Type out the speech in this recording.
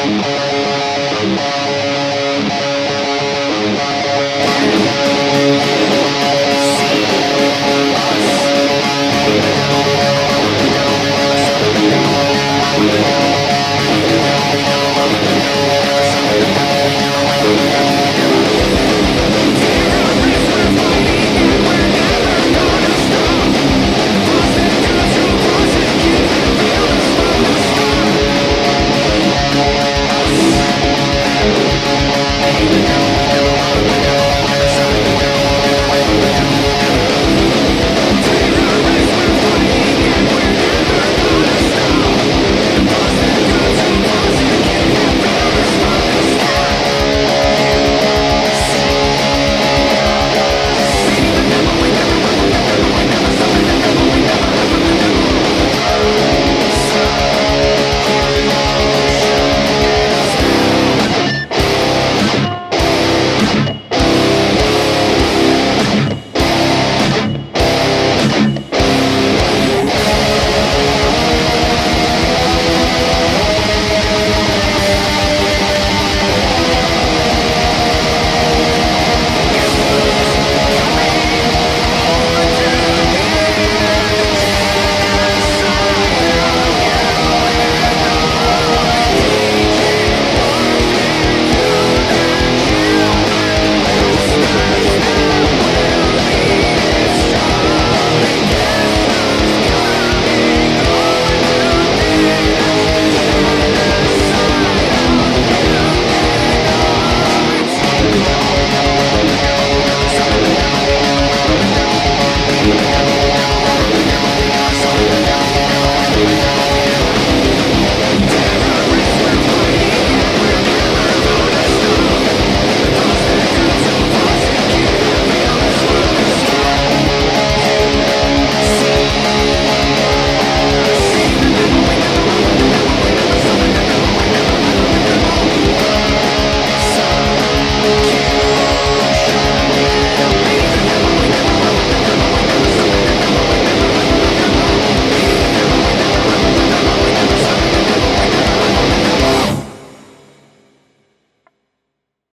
Thank Amen.